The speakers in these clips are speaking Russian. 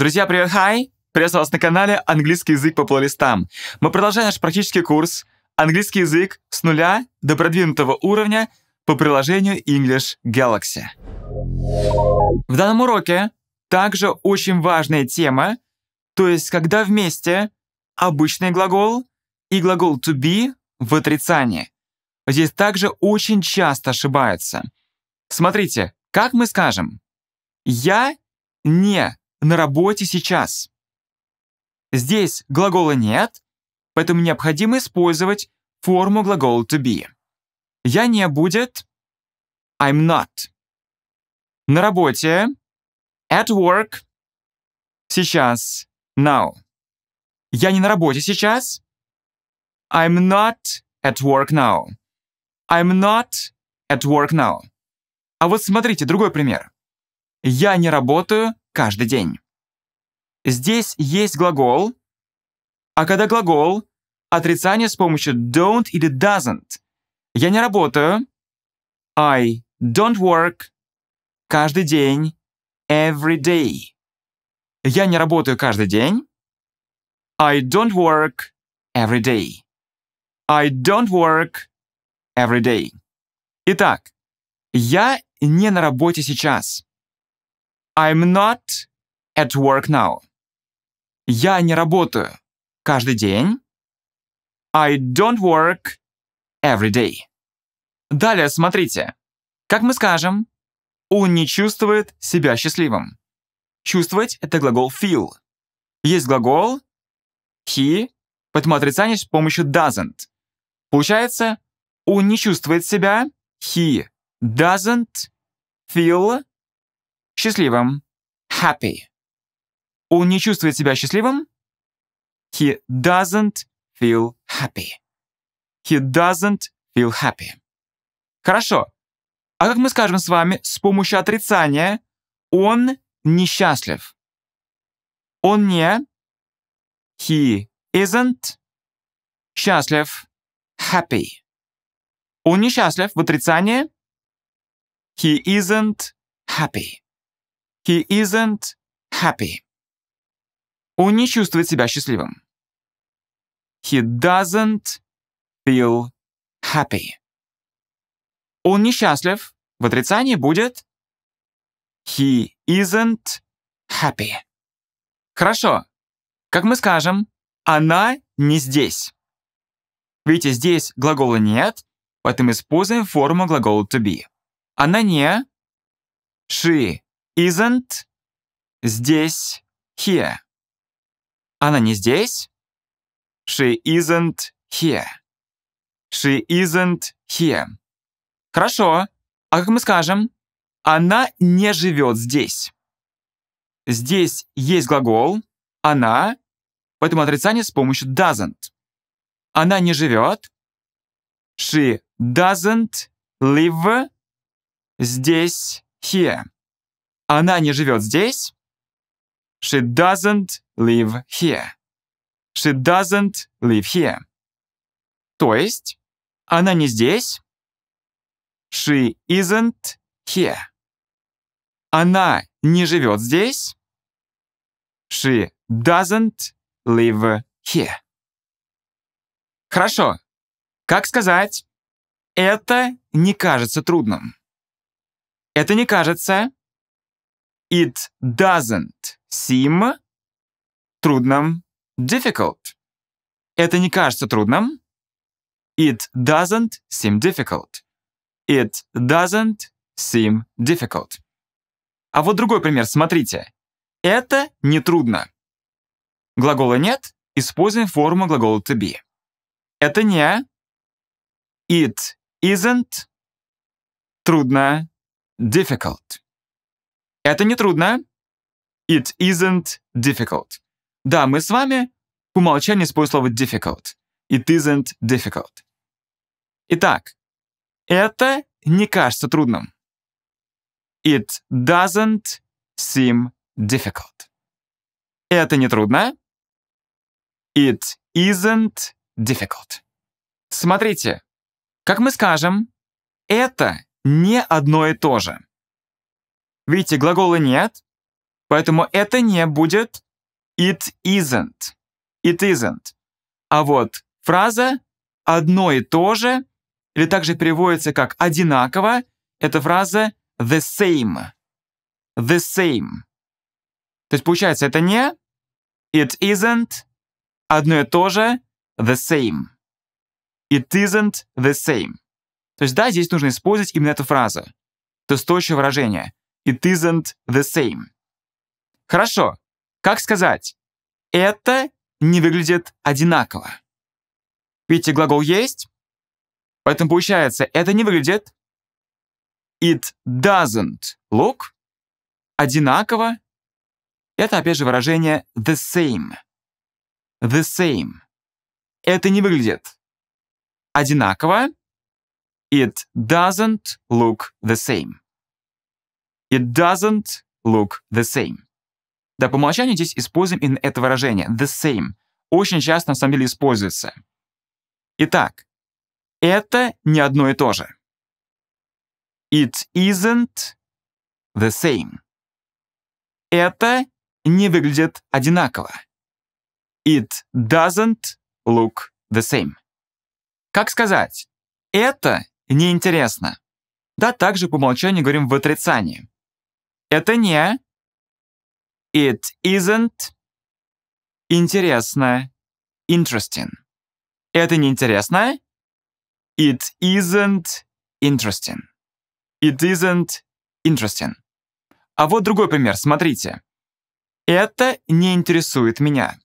Друзья, привет, хай! Приветствую вас на канале «Английский язык по плейлистам». Мы продолжаем наш практический курс «Английский язык с нуля до продвинутого уровня» по приложению English Galaxy. В данном уроке также очень важная тема, то есть когда вместе обычный глагол и глагол to be в отрицании. Здесь также очень часто ошибаются. Смотрите, как мы скажем «Я не на работе сейчас». Здесь глагола нет, поэтому необходимо использовать форму глагола to be. Я не будет I'm not. На работе at work сейчас now. Я не на работе сейчас I'm not at work now. I'm not at work now. А вот смотрите, другой пример. Я не работаю каждый день. Здесь есть глагол, а когда глагол, отрицание с помощью don't или doesn't. Я не работаю. I don't work каждый день, every day. Я не работаю каждый день. I don't work every day. I don't work every day. Итак, я не на работе сейчас. I'm not at work now. Я не работаю каждый день. I don't work every day. Далее смотрите. Как мы скажем, он не чувствует себя счастливым. Чувствовать — это глагол feel. Есть глагол he, поэтому отрицание с помощью doesn't. Получается, он не чувствует себя, he doesn't feel счастливым, happy. Он не чувствует себя счастливым, he doesn't feel happy. He doesn't feel happy. Хорошо. А как мы скажем с вами с помощью отрицания «он несчастлив»? Он не he isn't счастлив happy. Он несчастлив в отрицании he isn't happy. He isn't happy. Он не чувствует себя счастливым. He doesn't feel happy. Он несчастлив. В отрицании будет He isn't happy. Хорошо. Как мы скажем, она не здесь. Видите, здесь глагола нет, поэтому используем форму глагола to be. Она не She isn't здесь here. Она не здесь. She isn't here. She isn't here. Хорошо. А как мы скажем? Она не живет здесь. Здесь есть глагол «она», поэтому отрицание с помощью doesn't. Она не живет. She doesn't live здесь, here. Она не живет здесь. She doesn't live here. She doesn't live here. То есть, она не здесь. She isn't here. Она не живет здесь. She doesn't live here. Хорошо. Как сказать? Это не кажется трудным. Это не кажется. It doesn't seem трудным. Difficult. Это не кажется трудным. It doesn't seem difficult. It doesn't seem difficult. А вот другой пример, смотрите. Это не трудно. Глагола нет, используем форму глагола to be. Это не It isn't трудно difficult. Это не трудно. It isn't difficult. Да, мы с вами по умолчанию используем слово difficult. It isn't difficult. Итак, это не кажется трудным. It doesn't seem difficult. Это не трудно. It isn't difficult. Смотрите, как мы скажем, это не одно и то же. Видите, глагола нет. Поэтому это не будет it isn't. It isn't. А вот фраза «одно и то же» или также переводится как «одинаково» — это фраза the same. The same. То есть получается, это не it isn't, одно и то же the same. It isn't the same. То есть да, здесь нужно использовать именно эту фразу. Это стоящее выражение. It isn't the same. Хорошо. Как сказать? Это не выглядит одинаково. Видите, глагол есть, поэтому получается, это не выглядит. It doesn't look одинаково. Это опять же выражение the same. The same. Это не выглядит одинаково. It doesn't look the same. It doesn't look the same. Да, по умолчанию здесь используем именно это выражение the same. Очень часто на самом деле используется. Итак, это не одно и то же. It isn't the same. Это не выглядит одинаково. It doesn't look the same. Как сказать? Это неинтересно. Да, также по умолчанию говорим в отрицании. Это не It isn't интересно. Interesting. Это не интересно. It isn't interesting. It isn't interesting. А вот другой пример, смотрите. Это не интересует меня.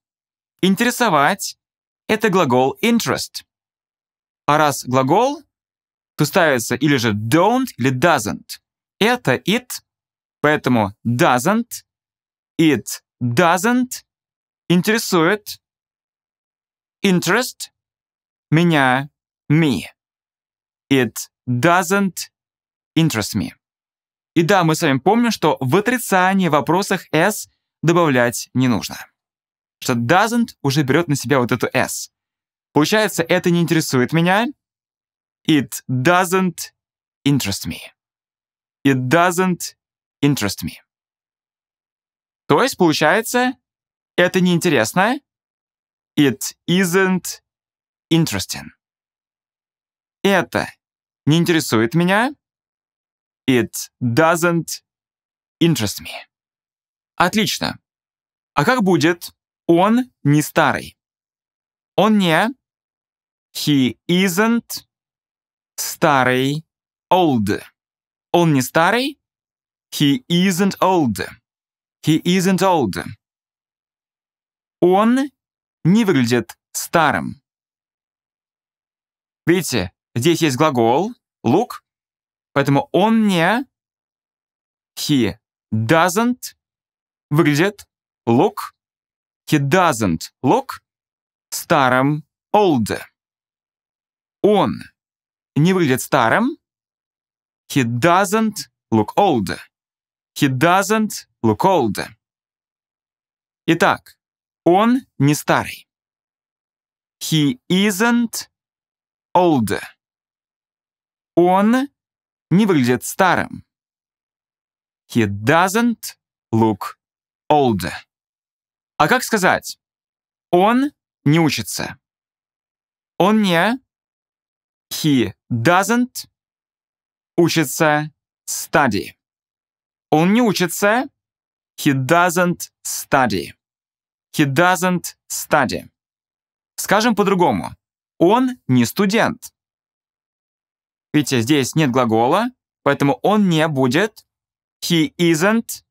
Интересовать — это глагол interest. А раз глагол, то ставится или же don't, или doesn't. Это it, поэтому doesn't It doesn't интересует interest меня me. It doesn't interest me. И да, мы с вами помним, что в отрицании в вопросах s добавлять не нужно. Что doesn't уже берет на себя вот эту s. Получается, это не интересует меня. It doesn't interest me. It doesn't interest me. То есть, получается, это неинтересно. It isn't interesting. Это не интересует меня. It doesn't interest me. Отлично. А как будет он не старый? Он не He isn't старый old. Он не старый. He isn't old. He isn't old. Он не выглядит старым. Видите, здесь есть глагол look, поэтому он не he doesn't выглядит look, he doesn't look старым old. Он не выглядит старым, he doesn't look old. He doesn't look old. Итак, он не старый. He isn't old. Он не выглядит старым. He doesn't look old. А как сказать? Он не учится. Он не He doesn't учится study. Он не учится. He doesn't study. He doesn't study. Скажем по-другому. Он не студент. Видите, здесь нет глагола, поэтому он не будет. He isn't.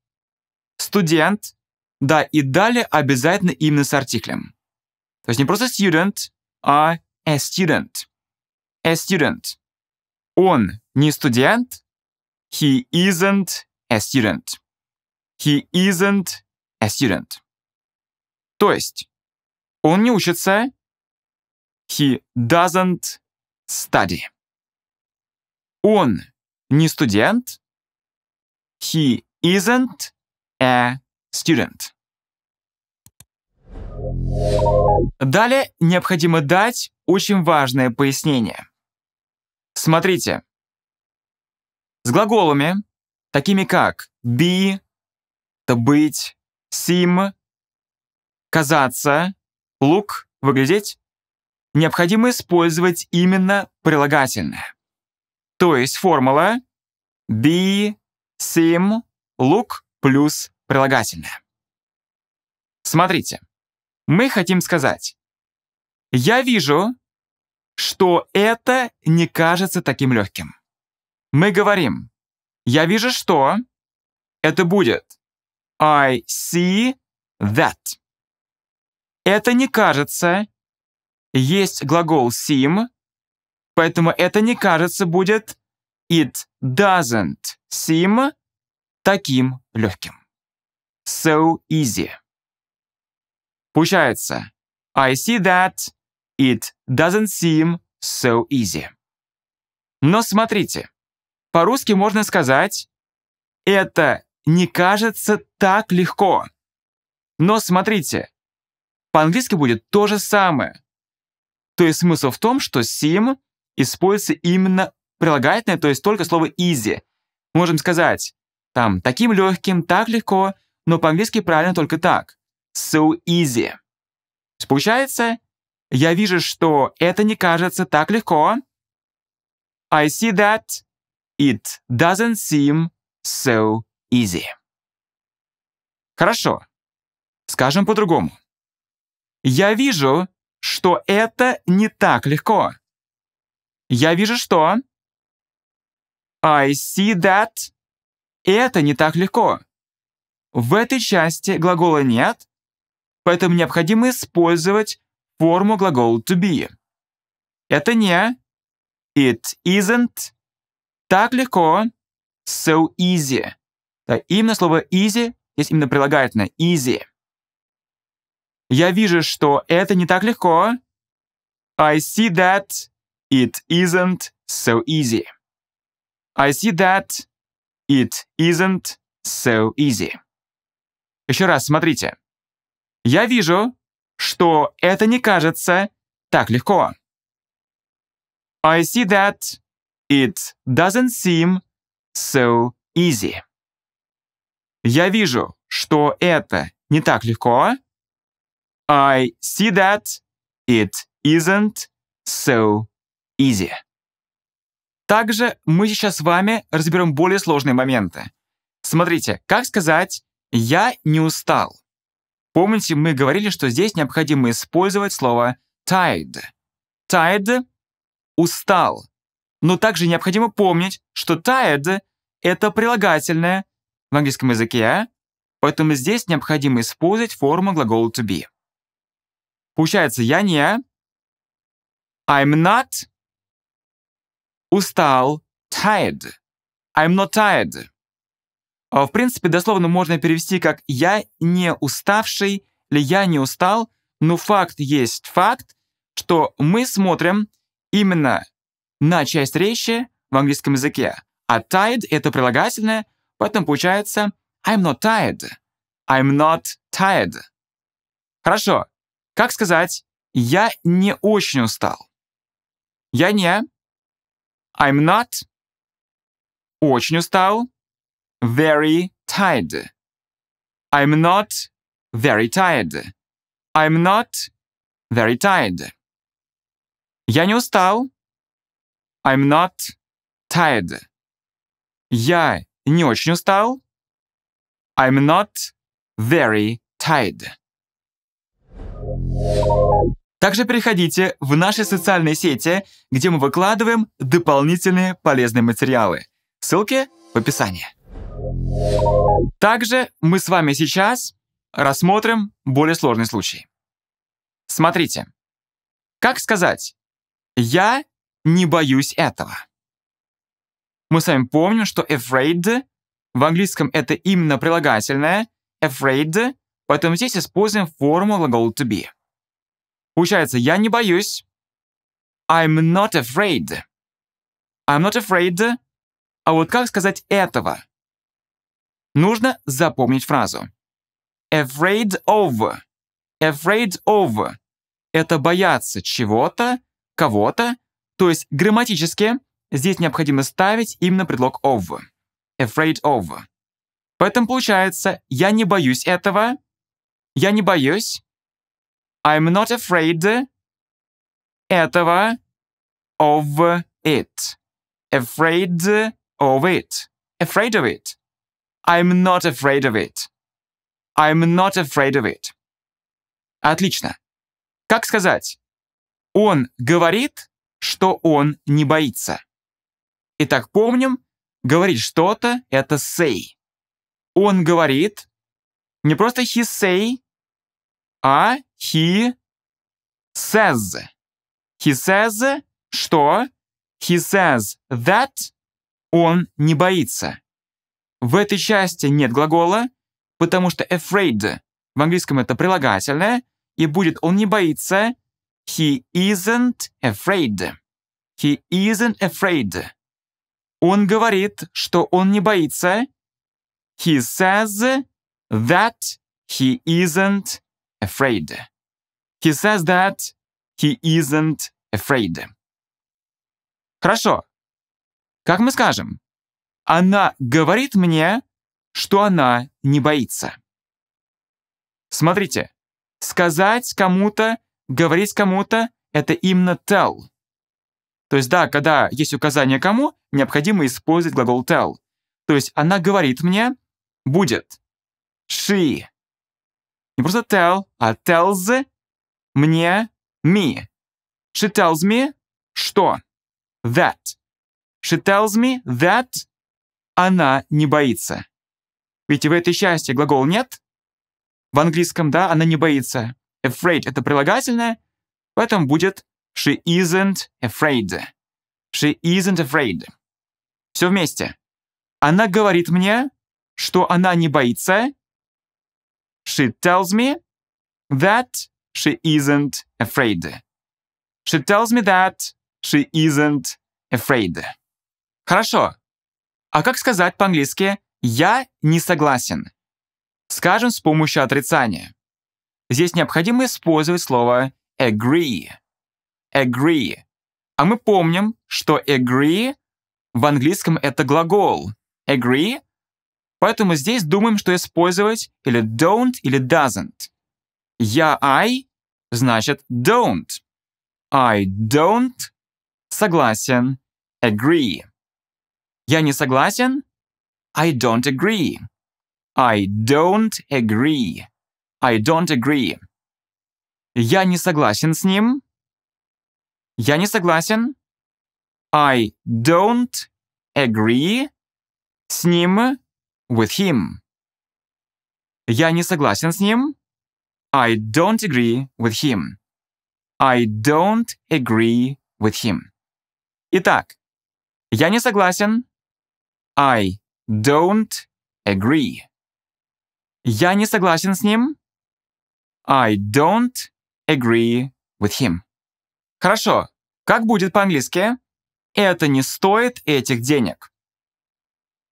Студент. Да, и далее обязательно именно с артиклем. То есть не просто student, а a student. A student. Он не студент. He isn't a student. He isn't a student. То есть, он не учится. He doesn't study. Он не студент. He isn't a student. Далее необходимо дать очень важное пояснение. Смотрите. С глаголами такими как be, то быть, seem, казаться, look, выглядеть, необходимо использовать именно прилагательное. То есть формула be, seem, look плюс прилагательное. Смотрите, мы хотим сказать, я вижу, что это не кажется таким легким. Мы говорим, я вижу, что это будет I see that. Это не кажется, есть глагол seem, поэтому это не кажется будет it doesn't seem таким легким. So easy. Получается, I see that it doesn't seem so easy. Но смотрите, по-русски можно сказать это не кажется так легко. Но смотрите, по-английски будет то же самое. То есть смысл в том, что seem используется именно прилагательное, то есть только слово easy. Можем сказать, там, таким легким, так легко, но по-английски правильно только так. So easy. Получается, я вижу, что это не кажется так легко. I see that it doesn't seem so easy. Хорошо. Скажем по-другому. Я вижу, что это не так легко. Я вижу, что... I see that... Это не так легко. В этой части глагола нет, поэтому необходимо использовать форму глагола to be. Это не it isn't так легко, so easy. Да, именно слово easy есть именно прилагательное easy. Я вижу, что это не так легко. I see that it isn't so easy. I see that it isn't so easy. Еще раз, смотрите. Я вижу, что это не кажется так легко. I see that it doesn't seem so easy. Я вижу, что это не так легко. I see that it isn't so easy. Также мы сейчас с вами разберем более сложные моменты. Смотрите, как сказать «я не устал». Помните, мы говорили, что здесь необходимо использовать слово tired. Tired – устал. Но также необходимо помнить, что tired – это прилагательное в английском языке, поэтому здесь необходимо использовать форму глагола to be. Получается, я не I'm not устал, tired. I'm not tired. А, в принципе, дословно можно перевести как «я не уставший» или «я не устал», но факт есть факт, что мы смотрим именно на часть речи в английском языке. А tired — это прилагательное, поэтому получается I'm not tired. I'm not tired. Хорошо. Как сказать «я не очень устал»? Я не. I'm not. Очень устал. Very tired. I'm not very tired. I'm not very tired. Я не устал. I'm not tired. Я не очень устал. I'm not very tired. Также переходите в наши социальные сети, где мы выкладываем дополнительные полезные материалы. Ссылки в описании. Также мы с вами сейчас рассмотрим более сложный случай. Смотрите. Как сказать «я не боюсь этого»? Мы с вами помним, что afraid в английском это именно прилагательное afraid, поэтому здесь используем форму глагола to be. Получается, я не боюсь. I'm not afraid. I'm not afraid. А вот как сказать этого? Нужно запомнить фразу. Afraid of. Afraid of. Это бояться чего-то, кого-то. То есть грамматически здесь необходимо ставить именно предлог of. Afraid of. Поэтому получается, я не боюсь этого. Я не боюсь. I'm not afraid этого of it. Afraid of it. Afraid of it. I'm not afraid of it. I'm not afraid of it. Отлично. Как сказать? Он говорит, что он не боится. Итак, помним, говорить что-то — это say. Он говорит, не просто he say, а he says. He says, что? He says that он не боится. В этой части нет глагола, потому что afraid в английском это прилагательное, и будет он не боится. He isn't afraid. He isn't afraid. Он говорит, что он не боится. He says that he isn't afraid. He says that he isn't afraid. Хорошо. Как мы скажем? Она говорит мне, что она не боится. Смотрите, сказать кому-то, говорить кому-то — это именно tell. То есть да, когда есть указание кому, необходимо использовать глагол tell. То есть она говорит мне, будет she. Не просто tell, а tells мне me. She tells me, что? That. She tells me that она не боится. Ведь в этой части глагол нет. В английском, да, она не боится. Afraid — это прилагательное, поэтому будет she isn't afraid. She isn't afraid. Все вместе. Она говорит мне, что она не боится. She tells me that she isn't afraid. She tells me that she isn't afraid. Хорошо. А как сказать по-английски «я не согласен»? Скажем с помощью отрицания. Здесь необходимо использовать слово agree. Agree. А мы помним, что agree в английском это глагол. Agree. Поэтому здесь думаем, что использовать или don't, или doesn't. Я I значит don't. I don't согласен. Agree. Я не согласен. I don't agree. I don't agree. I don't agree. Я не согласен с ним. Я не согласен. I don't agree с ним with him. Я не согласен с ним. I don't agree with him. I don't agree with him. Итак, я не согласен. I don't agree. Я не согласен с ним. I don't agree with him. Хорошо. Как будет по-английски? Это не стоит этих денег.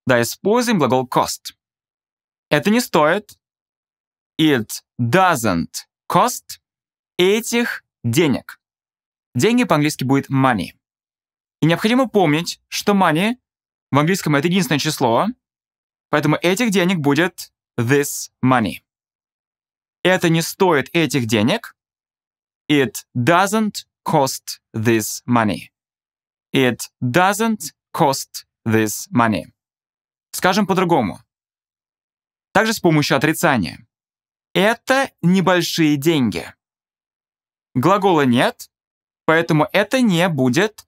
Да, используем глагол cost. Это не стоит. It doesn't cost этих денег. Деньги по-английски будет money. И необходимо помнить, что money в английском это единственное число, поэтому этих денег будет this money. Это не стоит этих денег. It doesn't cost this money. It doesn't cost this money. Скажем по-другому. Также с помощью отрицания. Это небольшие деньги. Глагола нет, поэтому это не будет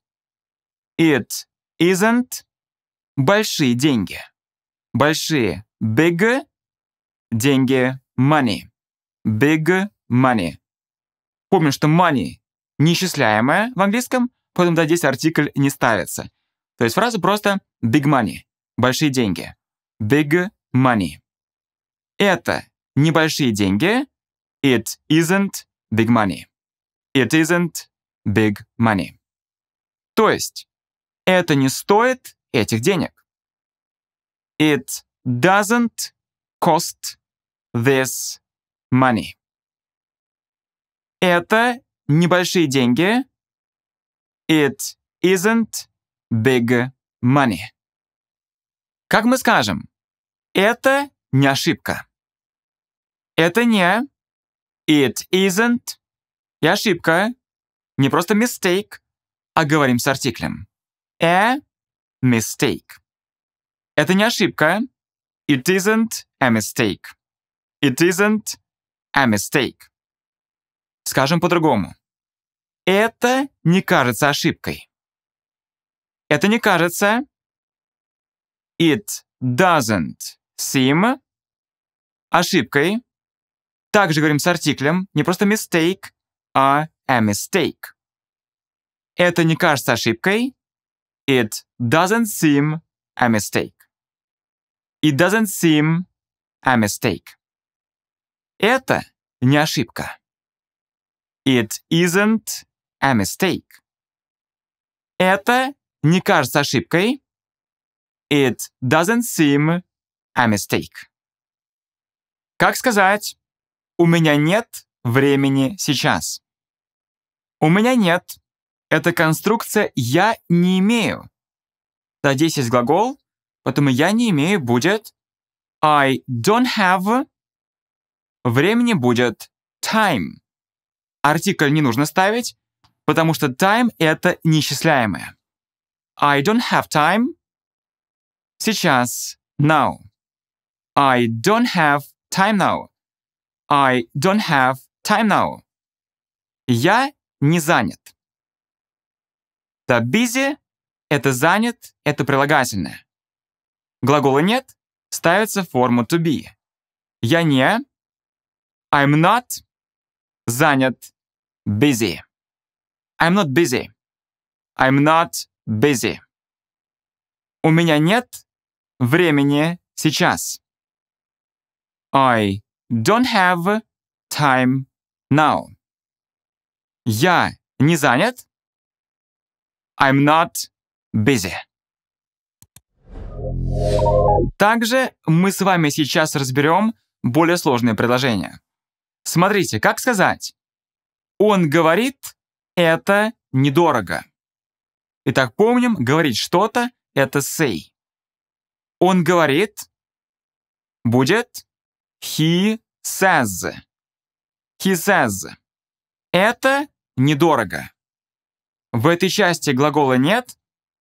It isn't большие деньги. Большие big деньги money. Big money. Помним, что money неисчисляемое в английском, поэтому да, здесь артикль не ставится. То есть фраза просто big money. Большие деньги. Big money. Это небольшие деньги. It isn't big money. It isn't big money. То есть это не стоит этих денег. It doesn't cost this money. Это небольшие деньги. It isn't big money. Как мы скажем? Это не ошибка. Это не it isn't и ошибка. Не просто mistake, а говорим с артиклем. A mistake. Это не ошибка. It isn't a mistake. It isn't a mistake. Скажем по-другому. Это не кажется ошибкой. Это не кажется. It doesn't seem ошибкой. Также говорим с артиклем, не просто mistake, а a mistake. Это не кажется ошибкой. It doesn't seem a mistake. It doesn't seem a mistake. Это не ошибка. It isn't a mistake. Это не кажется ошибкой. It doesn't seem a mistake. Как сказать «У меня нет времени сейчас»? У меня нет. Это конструкция «я не имею». Здесь есть глагол, поэтому «я не имею» будет I don't have. Времени будет time. Артикль не нужно ставить, потому что time — это неисчисляемое. I don't have time. Сейчас. Now. I don't have time now. I don't have time now. Я не занят. The busy — это занят, это прилагательное. Глагола нет ставится форму to be. Я не. I'm not. Занят. Busy. I'm not busy. I'm not busy. У меня нет времени сейчас. I don't have time now. Я не занят. I'm not busy. Также мы с вами сейчас разберем более сложные предложения. Смотрите, как сказать? Он говорит, это недорого. Итак, помним, говорить что-то — это say. Он говорит, будет he says. He says. Это недорого. В этой части глагола нет,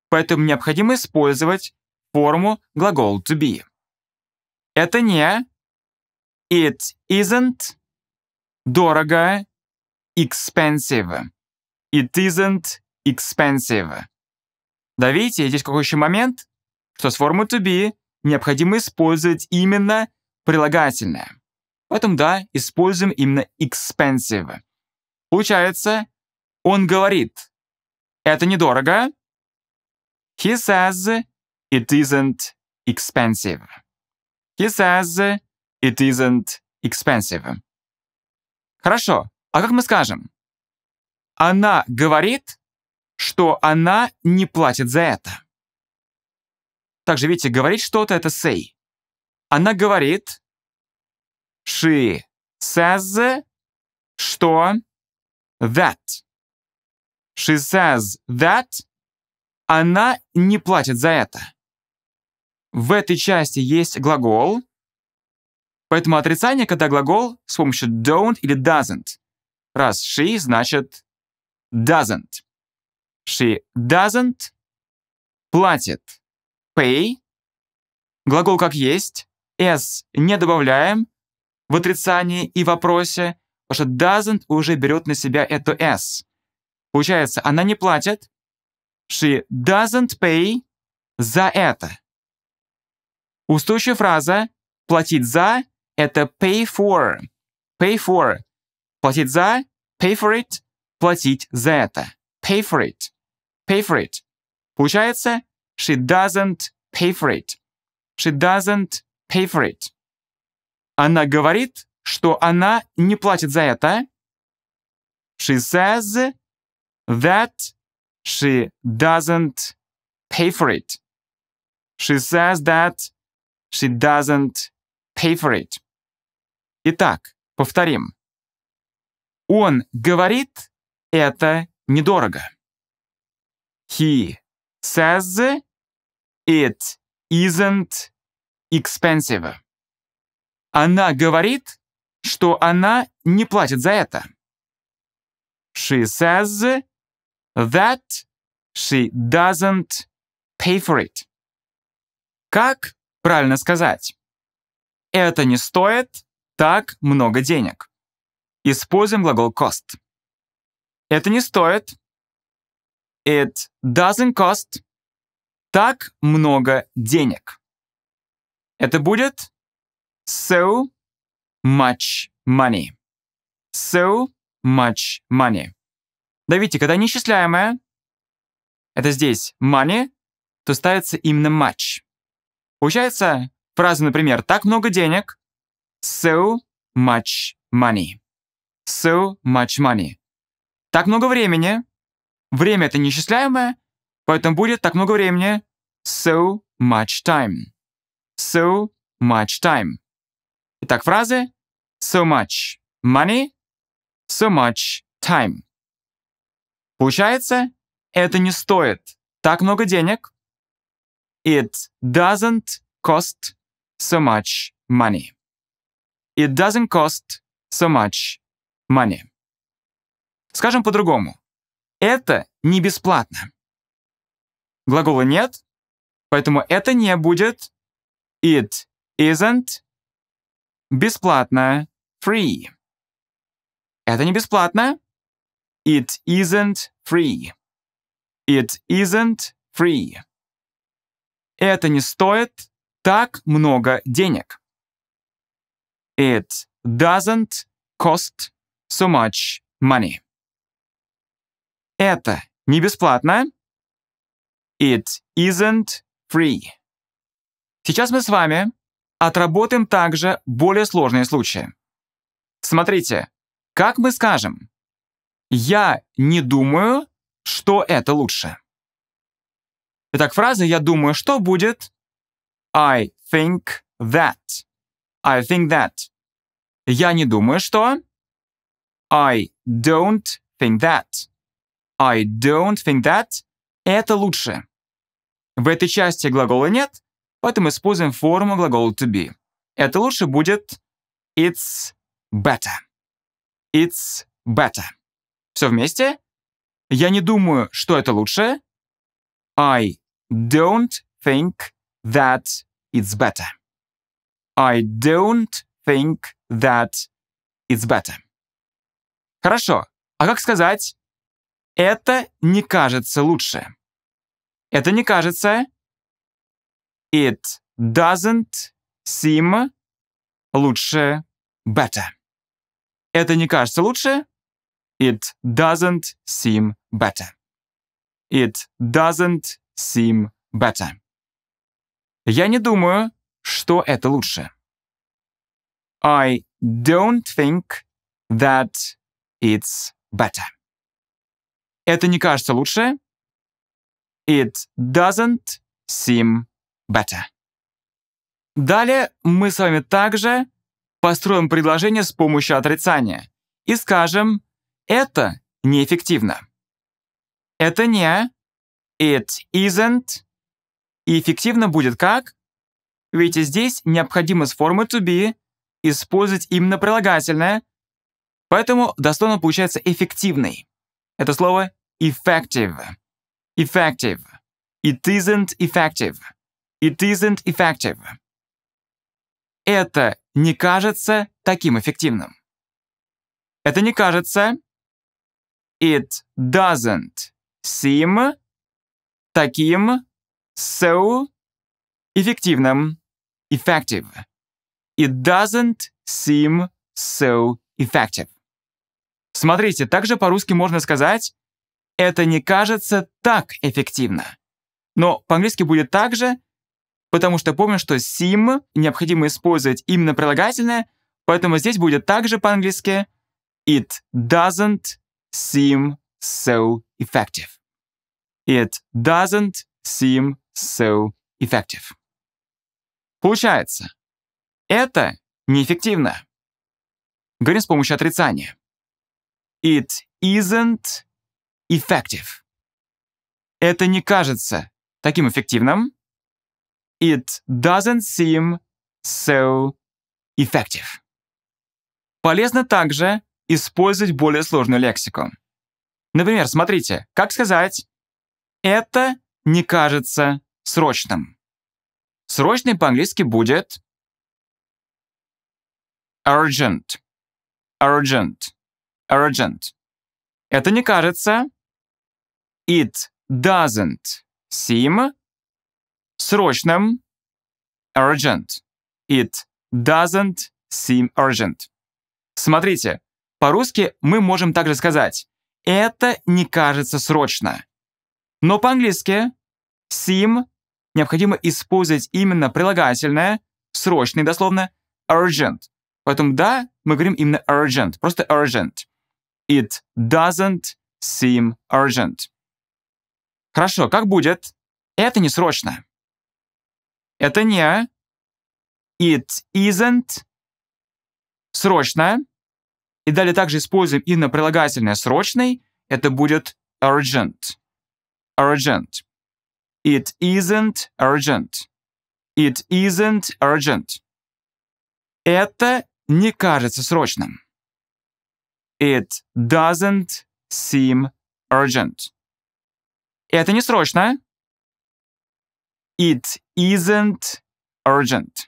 поэтому необходимо использовать форму глагол to be. Это не it isn't дорого expensive. It isn't expensive. Да, видите, здесь какой еще момент, что с формой to be необходимо использовать именно прилагательное. Поэтому, да, используем именно expensive. Получается, он говорит, это недорого. He says it isn't expensive. He says it isn't expensive. Хорошо, а как мы скажем? Она говорит, что она не платит за это. Также, видите, говорить что-то — это say. Она говорит, she says, что that. She says that она не платит за это. В этой части есть глагол, поэтому отрицание, когда глагол с помощью don't или doesn't. Раз she значит doesn't. She doesn't платит. Pay. Глагол как есть. S не добавляем в отрицании и вопросе, потому что doesn't уже берет на себя эту S. Получается, она не платит. She doesn't pay за это. Устойчивая фраза «платить за» — это pay for. Pay for. Платить за, pay for it, платить за это. Pay for it. Pay for it. Получается, she doesn't pay for it. She doesn't pay for it. Она говорит, что она не платит за это. She says that she doesn't pay for it. She says that she doesn't pay for it. Итак, повторим. Он говорит, это недорого. He says it isn't expensive. Она говорит, что она не платит за это. She says that she doesn't pay for it. Как правильно сказать? Это не стоит так много денег. Используем глагол cost. Это не стоит. It doesn't cost так много денег. Это будет so much money. So much money. Да видите, когда неисчисляемое, это здесь money, то ставится именно much. Получается фраза, например, «так много денег», so much money. So much money. Так много времени. Время — это неисчисляемое, поэтому будет так много времени. So much time. So much time. Итак, фразы so much money, so much time. Получается, это не стоит так много денег. It doesn't cost so much money. It doesn't cost so much money. Скажем по-другому. Это не бесплатно. Глагола нет, поэтому это не будет it isn't бесплатно free. Это не бесплатно. It isn't free. It isn't free. Это не стоит так много денег. It doesn't cost so much money. Это не бесплатно. It isn't free. Сейчас мы с вами отработаем также более сложные случаи. Смотрите, как мы скажем «Я не думаю, что это лучше». Итак, фраза «Я думаю, что» будет I think that. I think that. Я не думаю, что. I don't think that. I don't think that. Это лучше. В этой части глагола нет, поэтому используем форму глагола to be. Это лучше будет it's better. It's better. Все вместе? Я не думаю, что это лучше. I don't think that it's better. I don't think that it's better. Хорошо. А как сказать «это не кажется лучше»? Это не кажется. It doesn't seem лучше better. Это не кажется лучше. It doesn't seem better. It doesn't seem better. Я не думаю, что это лучше. I don't think that it's better. Это не кажется лучше. It doesn't seem better. Далее мы с вами также построим предложение с помощью отрицания и скажем «это неэффективно». Это не «it isn't» и эффективно будет как? Ведь здесь необходимо с формы to be использовать именно прилагательное, поэтому дословно получается эффективный. Это слово effective. Effective. It isn't effective. It isn't effective. Это не кажется таким эффективным. Это не кажется. It doesn't seem таким so эффективным. Effective. It doesn't seem so effective. Смотрите, также по-русски можно сказать «это не кажется так эффективно». Но по-английски будет так же, потому что помню, что seem необходимо использовать именно прилагательное, поэтому здесь будет также по-английски «it doesn't seem so effective». It doesn't seem so effective. Получается, это неэффективно. Говорим с помощью отрицания. It isn't effective. Это не кажется таким эффективным. It doesn't seem so effective. Полезно также использовать более сложную лексику. Например, смотрите, как сказать «это не кажется срочным». Срочный по-английски будет urgent, urgent, urgent. Это не кажется it doesn't seem срочным urgent. It doesn't seem urgent. Смотрите, по-русски мы можем также сказать «это не кажется срочно». Но по-английски seem необходимо использовать именно прилагательное, срочный дословно, urgent. Поэтому да, мы говорим именно urgent, просто urgent. It doesn't seem urgent. Хорошо, как будет? Это не срочно. Это не it isn't срочно. И далее также используем именно прилагательное срочный. Это будет urgent. Urgent. It isn't urgent. It isn't urgent. Это не кажется срочным. It doesn't seem urgent. Это не срочно. It isn't urgent.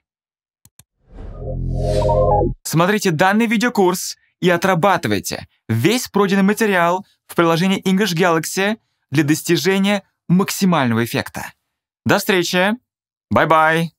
Смотрите данный видеокурс и отрабатывайте весь пройденный материал в приложении English Galaxy для достижения максимального эффекта. До встречи. Bye-bye.